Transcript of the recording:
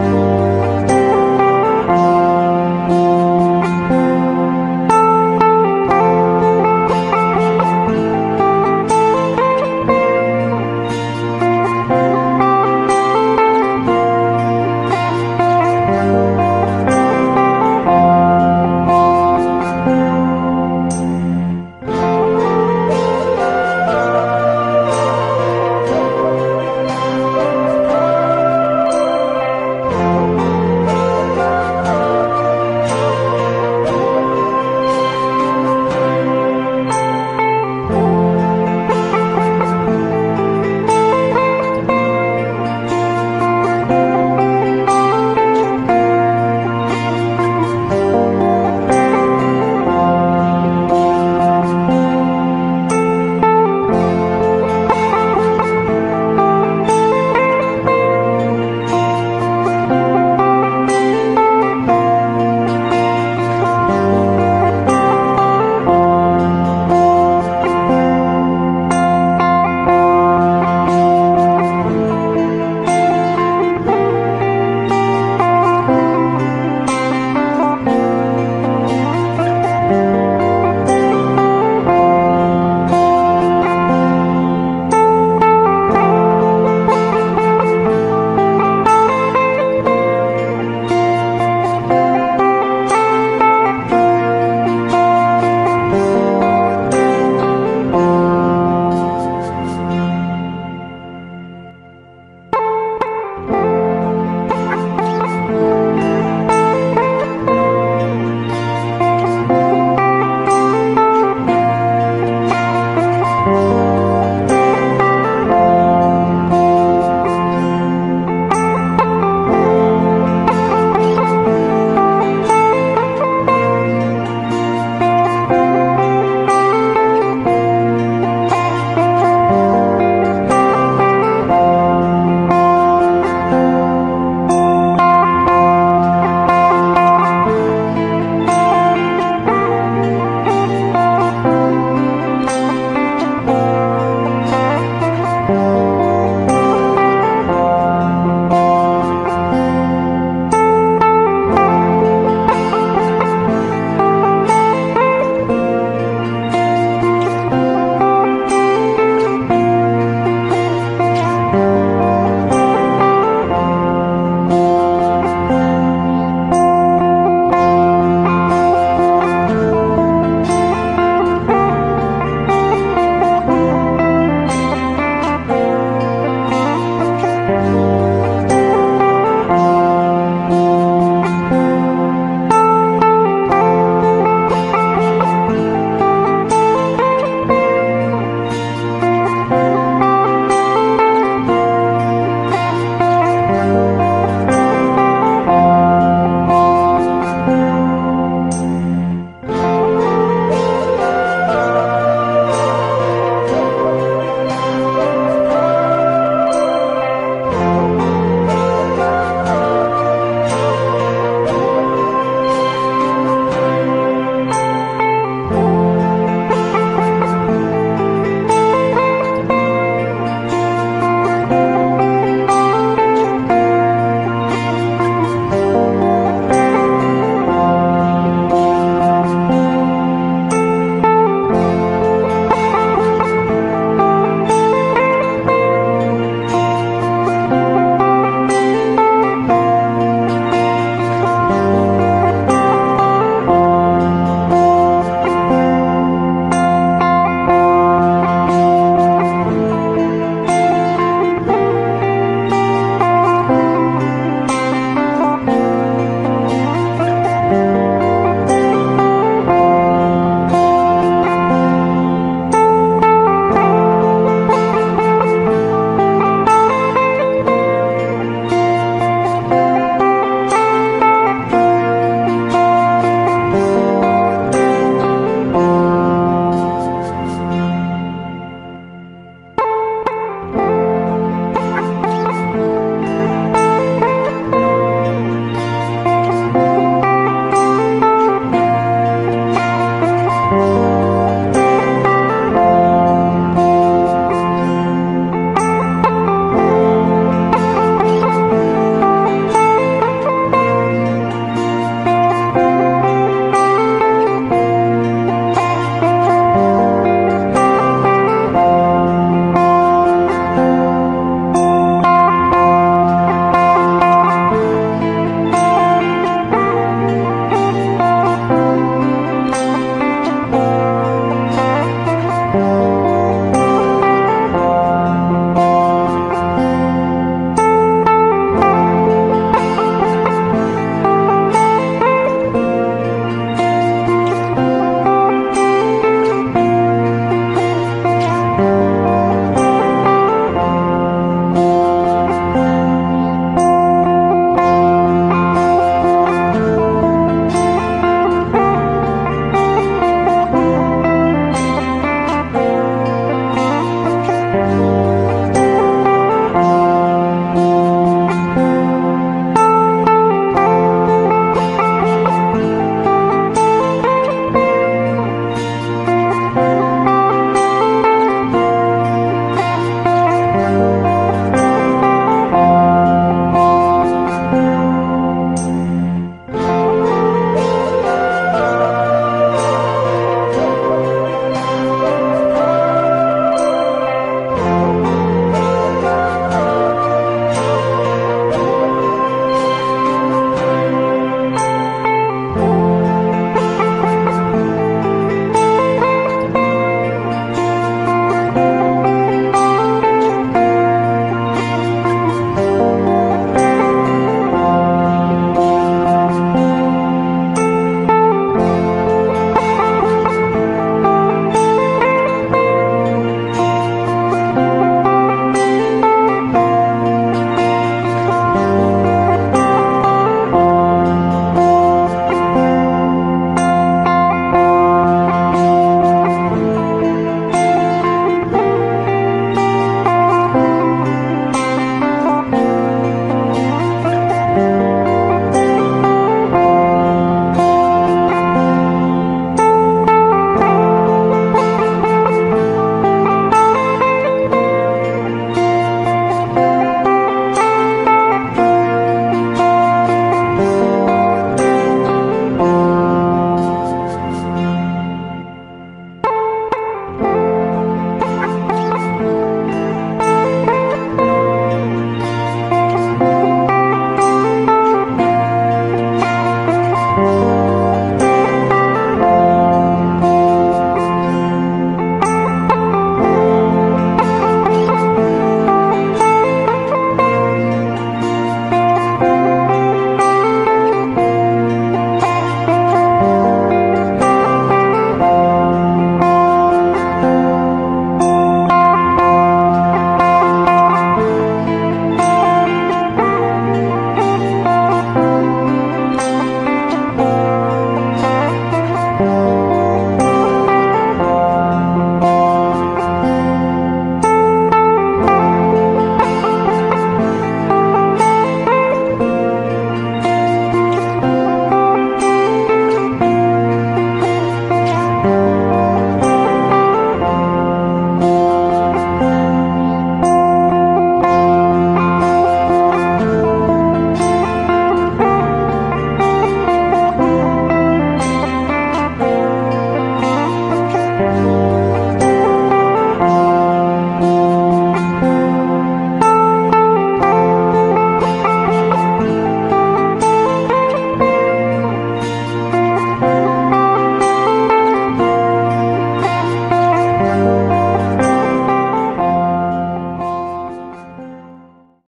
Música